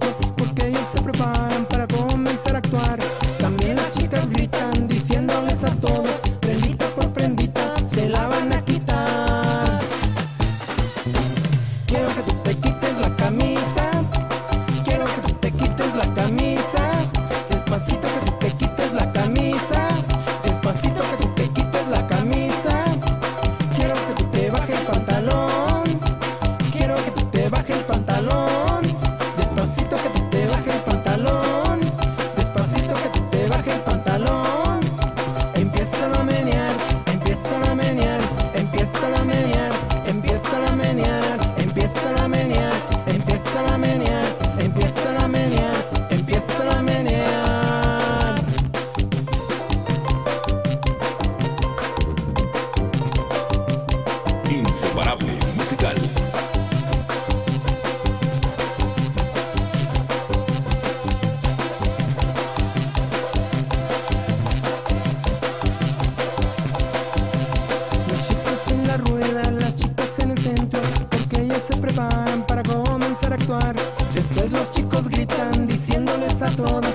Thank you. Inseparable musical. Las chicas en la rueda, las chicas en el centro, porque ellas se preparan para comenzar a actuar. Después los chicos gritan diciéndoles a todas.